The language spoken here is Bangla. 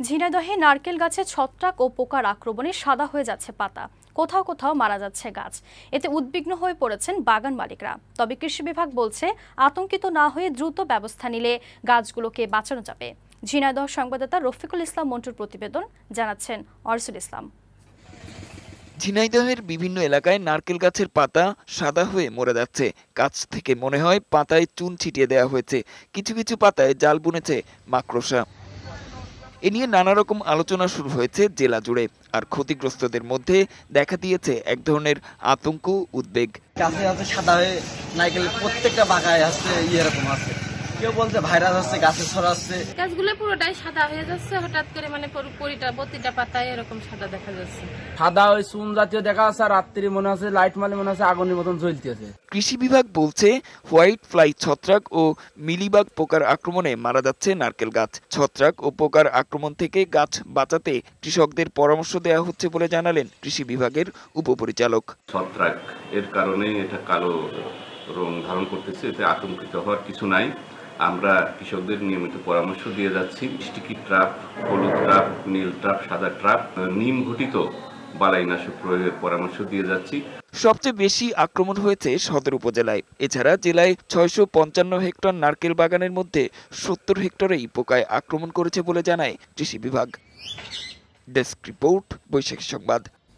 ঝিনাইদহে নারকেল গাছে ছত্রাক ও পোকার আক্রমণে সাদা হয়ে যাচ্ছে পাতা। কোথাও কোথাও মারা যাচ্ছে গাছ। এতে উদ্বিগ্ন হয়ে পড়েছেন বাগান মালিকরা। তবে কৃষি বিভাগ বলছে, আতঙ্কিত না হয়ে দ্রুত ব্যবস্থা নিলে গাছগুলোকে বাঁচানো যাবে। ঝিনাইদহ সংবাদদাতা রফিকুল ইসলাম মন্টুর প্রতিবেদন জানাচ্ছেন অরসুল ইসলাম। ঝিনাইদহের বিভিন্ন এলাকায় নারকেল গাছের পাতা সাদা হয়ে মরে যাচ্ছে। গাছ থেকে মনে হয় পাতায় চুন ছিটিয়ে দেওয়া হয়েছে। কিছু কিছু পাতায় জাল বুনেছে মাকড়সা। এ নিয়ে নানা রকম আলোচনা শুরু হয়েছে জেলা জুড়ে, আর ক্ষতিগ্রস্তদের মধ্যে দেখা দিয়েছে এক ধরনের আতঙ্ক, উদ্বেগ। আছে সাদা হয়ে নাইকেল প্রত্যেকটা বাগায় আছে ইয়ে এরকম আছে। কেউ বলছে ভাইরাস আছে গাছে ছড়াচ্ছে গাছগুলো পুরোটাই সাদা হয়ে যাচ্ছে হঠাৎ করে মানে পুরো- পুরিটা প্রতিটা পাতায় এরকম সাদা দেখা যাচ্ছে। সাদা ওই চুন জাতীয় দেখা আর রাত্রি মনে আছে লাইট মালে মনে আছে আগুনের মতন জ্বলতেছে। কৃষি বিভাগ বলছে হোয়াইট ফ্লাই ছত্রাক ও মিলিবাগ পোকার আক্রমণে মারা যাচ্ছে নারকেল গাছ। ছত্রাক ও পোকার আক্রমণ থেকে গাছ বাঁচাতে কৃষকদের পরামর্শ দেওয়া হচ্ছে বলে জানালেন কৃষি বিভাগের উপপরিচালক। ছত্রাক এর কারণে এটা কালো রং ধারণ করতেছে এতে আতঙ্কিত হওয়ার কিছু নাই। আমরা কৃষকদের নিয়মিত পরামর্শ দিয়ে যাচ্ছি। স্টিকি ট্রাপ, হলুদ ট্রাপ, নীল ট্রাপ, সাদা ট্রাপ, নিম ঘটিত বালাইনাশক প্রয়োগের পরামর্শ দিয়ে যাচ্ছি। সবচেয়ে বেশি আক্রমণ হয়েছে সদর উপজেলায়। এছাড়া জেলায় ছয়শো পঞ্চান্ন হেক্টর নারকেল বাগানের মধ্যে সত্তর হেক্টরেই পোকায় আক্রমণ করেছে বলে জানায় কৃষি বিভাগ। ডেস্ক রিপোর্ট, বৈশাখী সংবাদ।